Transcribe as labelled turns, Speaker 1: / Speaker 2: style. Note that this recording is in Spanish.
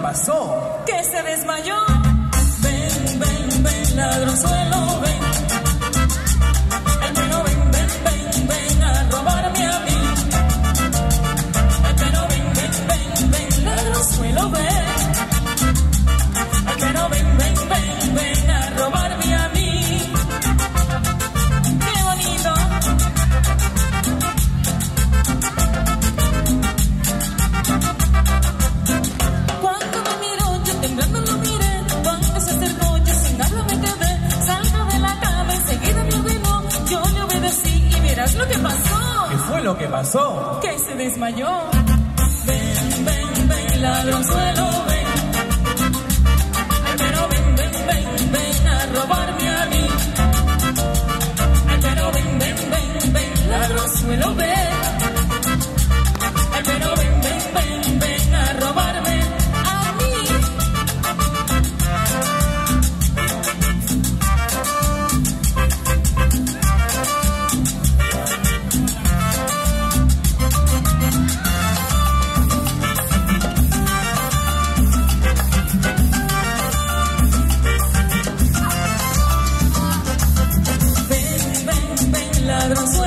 Speaker 1: pasó?
Speaker 2: Que se desmayó. Verás lo que pasó.
Speaker 1: ¿Qué fue lo que pasó?
Speaker 2: Que se desmayó. Ven, ven, ven, ladronzuelo, ven. Ay, pero ven, ven, ven, ven a robarme a mí. Ay, pero ven, ven, ven, ven, ladronzuelo, ven. Ladronzuelo.